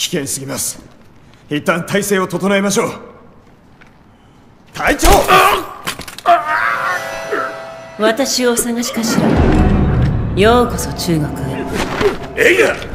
危険すぎます。一旦体制を整えましょう。隊長！私をお探しかしら。ようこそ中国へ。エイダ